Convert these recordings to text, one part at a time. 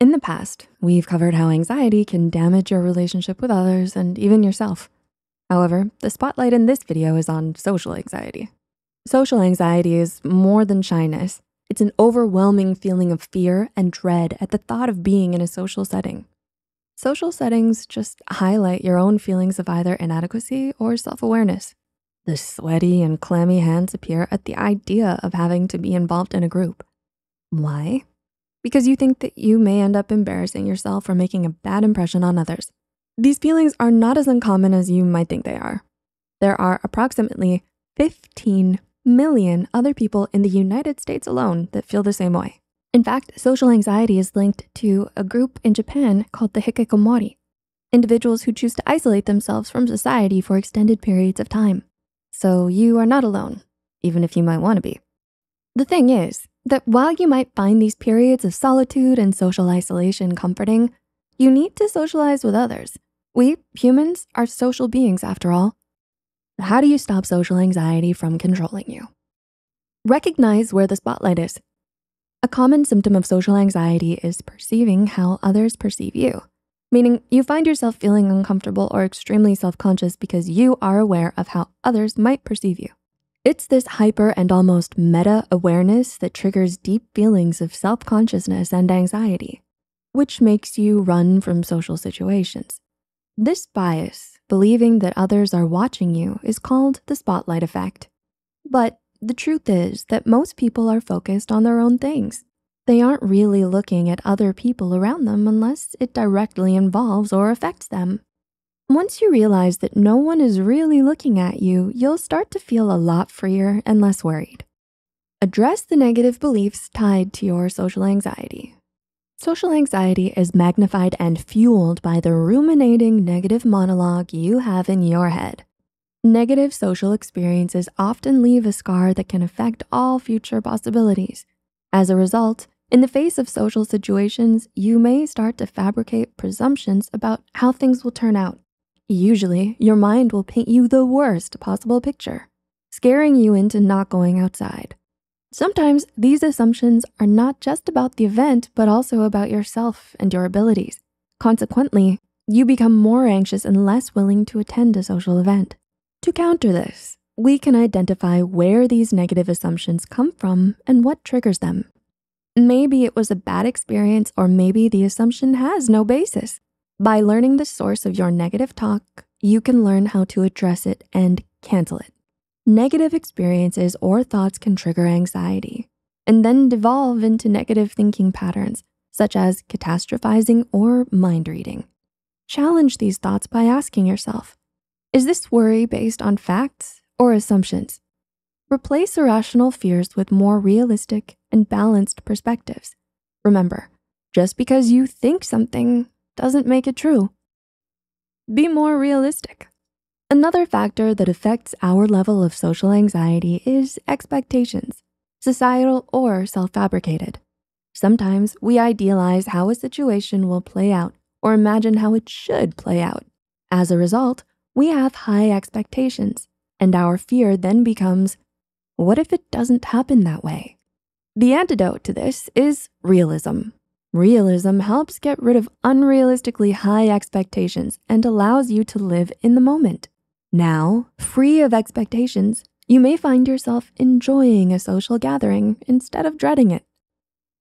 In the past, we've covered how anxiety can damage your relationship with others and even yourself. However, the spotlight in this video is on social anxiety. Social anxiety is more than shyness. It's an overwhelming feeling of fear and dread at the thought of being in a social setting. Social settings just highlight your own feelings of either inadequacy or self-awareness. The sweaty and clammy hands appear at the idea of having to be involved in a group. Why? Because you think that you may end up embarrassing yourself or making a bad impression on others. These feelings are not as uncommon as you might think they are. There are approximately 15 million other people in the United States alone that feel the same way. In fact, social anxiety is linked to a group in Japan called the hikikomori, individuals who choose to isolate themselves from society for extended periods of time. So you are not alone, even if you might wanna be. The thing is, that while you might find these periods of solitude and social isolation comforting, you need to socialize with others. We humans are social beings after all. How do you stop social anxiety from controlling you? Recognize where the spotlight is. A common symptom of social anxiety is perceiving how others perceive you, meaning you find yourself feeling uncomfortable or extremely self-conscious because you are aware of how others might perceive you. It's this hyper and almost meta awareness that triggers deep feelings of self-consciousness and anxiety, which makes you run from social situations. This bias, believing that others are watching you is called the spotlight effect. But the truth is that most people are focused on their own things. They aren't really looking at other people around them unless it directly involves or affects them. Once you realize that no one is really looking at you, you'll start to feel a lot freer and less worried. Address the negative beliefs tied to your social anxiety. Social anxiety is magnified and fueled by the ruminating negative monologue you have in your head. Negative social experiences often leave a scar that can affect all future possibilities. As a result, in the face of social situations, you may start to fabricate presumptions about how things will turn out. Usually, your mind will paint you the worst possible picture, scaring you into not going outside. Sometimes these assumptions are not just about the event, but also about yourself and your abilities. Consequently, you become more anxious and less willing to attend a social event. To counter this, we can identify where these negative assumptions come from and what triggers them. Maybe it was a bad experience or maybe the assumption has no basis. By learning the source of your negative talk, you can learn how to address it and cancel it. Negative experiences or thoughts can trigger anxiety and then devolve into negative thinking patterns, such as catastrophizing or mind reading. Challenge these thoughts by asking yourself, is this worry based on facts or assumptions? Replace irrational fears with more realistic and balanced perspectives. Remember, just because you think something doesn't make it true. Be more realistic. Another factor that affects our level of social anxiety is expectations, societal or self-fabricated. Sometimes we idealize how a situation will play out or imagine how it should play out. As a result, we have high expectations and our fear then becomes, what if it doesn't happen that way? The antidote to this is realism. Realism helps get rid of unrealistically high expectations and allows you to live in the moment. Now, free of expectations, you may find yourself enjoying a social gathering instead of dreading it.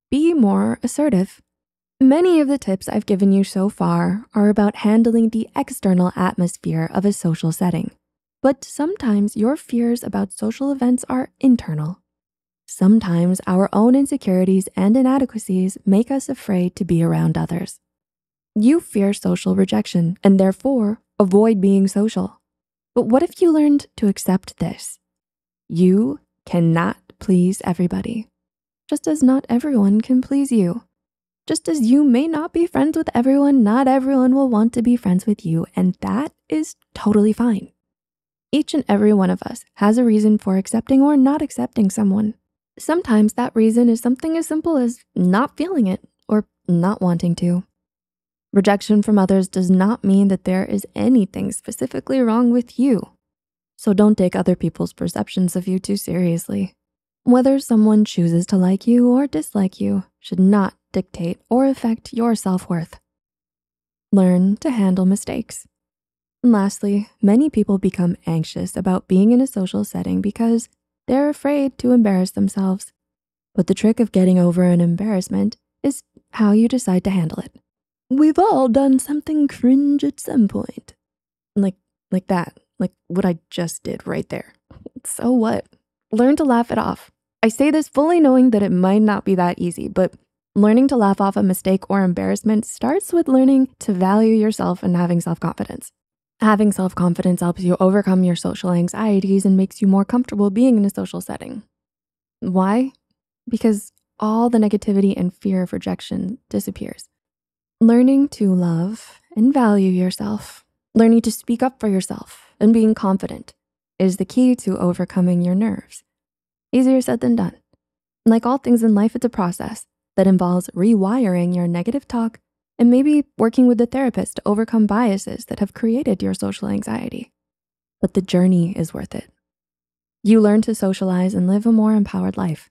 Be more assertive. Many of the tips I've given you so far are about handling the external atmosphere of a social setting, but sometimes your fears about social events are internal. Sometimes our own insecurities and inadequacies make us afraid to be around others. You fear social rejection and therefore avoid being social. But what if you learned to accept this? You cannot please everybody, just as not everyone can please you. Just as you may not be friends with everyone, not everyone will want to be friends with you, and that is totally fine. Each and every one of us has a reason for accepting or not accepting someone. Sometimes that reason is something as simple as not feeling it or not wanting to. Rejection from others does not mean that there is anything specifically wrong with you. So don't take other people's perceptions of you too seriously. Whether someone chooses to like you or dislike you should not dictate or affect your self-worth. Learn to handle mistakes. And lastly, many people become anxious about being in a social setting because they're afraid to embarrass themselves. But the trick of getting over an embarrassment is how you decide to handle it. We've all done something cringe at some point. Like, like that, like what I just did right there. So what? Learn to laugh it off. I say this fully knowing that it might not be that easy, but learning to laugh off a mistake or embarrassment starts with learning to value yourself and having self-confidence. Having self-confidence helps you overcome your social anxieties and makes you more comfortable being in a social setting. Why? Because all the negativity and fear of rejection disappears. Learning to love and value yourself, learning to speak up for yourself and being confident is the key to overcoming your nerves. Easier said than done. Like all things in life, it's a process that involves rewiring your negative talk and maybe working with a therapist to overcome biases that have created your social anxiety. But the journey is worth it. You learn to socialize and live a more empowered life.